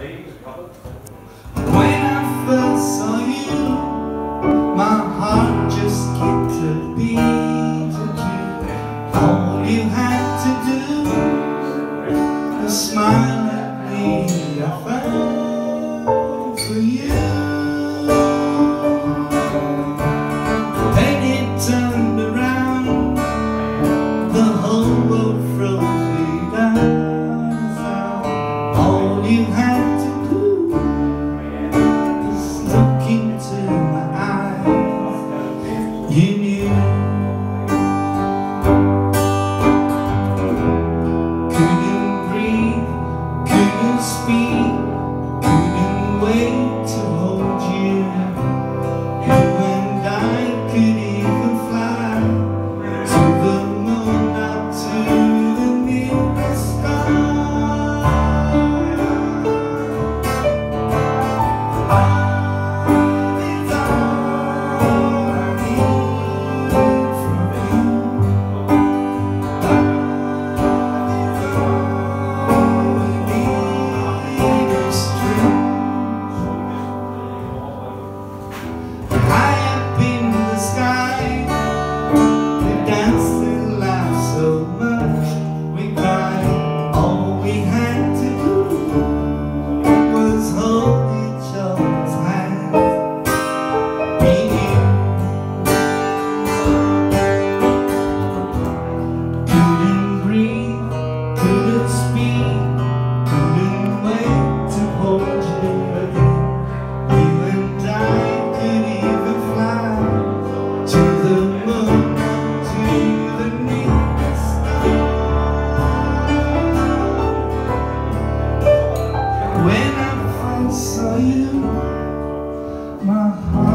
When I first saw you, my heart just skipped a beat. All you had to do was smile at me. I fell for you. keep heart.